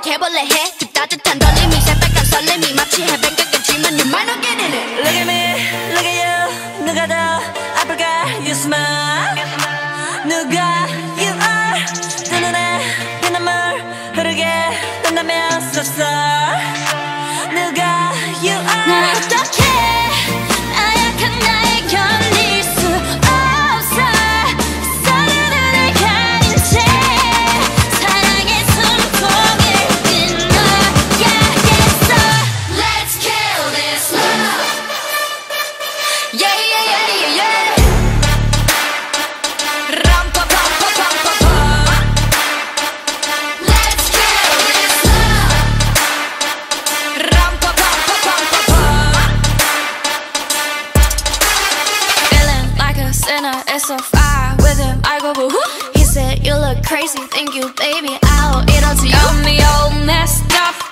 해볼래 해 그 따뜻한 떨림이 새빨간 설렘이 마치 해변가겠지만 you might not get in it Look at me, look at you 누가 더 아플까 You smile 누가 you are 두 눈에 피눈물 흐르게 된다면 so sorry sinner, it's so far with him. I go. He said, You look crazy, thank you, baby. I'll eat all to you. Got me all messed up.